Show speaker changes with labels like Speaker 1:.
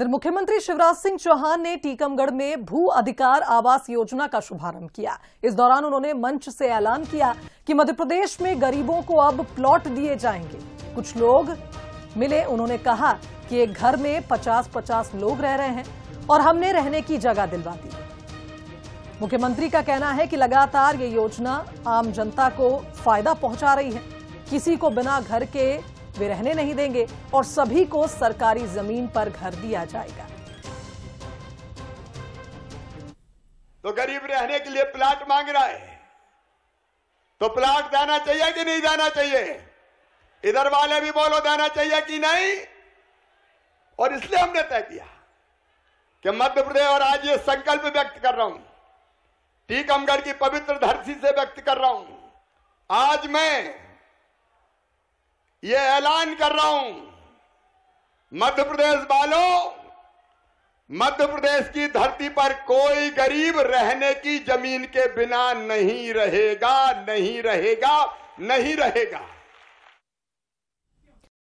Speaker 1: इधर मुख्यमंत्री शिवराज सिंह चौहान ने टीकमगढ़ में भू अधिकार आवास योजना का शुभारंभ किया। इस दौरान उन्होंने मंच से ऐलान किया कि मध्य प्रदेश में गरीबों को अब प्लॉट दिए जाएँगे। कुछ लोग मिले, उन्होंने कहा कि एक घर में 50-50 लोग रह रहे हैं और हमने रहने की जगह दिलवा दी। मुख्यमंत्री का कहना है कि लगातार ये योजना आम जनता को फ़ायदा पहुँचा रही है। किसी को बिना घर के वे रहने नहीं देंगे और सभी को सरकारी ज़मीन पर घर दिया जाएगा।
Speaker 2: तो गरीब रहने के लिए प्लाट मांग रहा है। तो प्लाट देना चाहिए कि नहीं देना चाहिए? इधर वाले भी बोलो देना चाहिए कि नहीं? और इसलिए हमने तय किया कि मध्य प्रदेश और आज ये संकल्प व्यक्त कर रहा हूँ। टीकमगढ़ की पवित्र धरती से व्यक्त कर रहा हूँ। आज मैं ये ऐलान कर रहा हूँ। मध्य प्रदेश वालों, मध्य प्रदेश की धरती पर कोई गरीब रहने की ज़मीन के बिना नहीं रहेगा नहीं रहेगा नहीं रहेगा।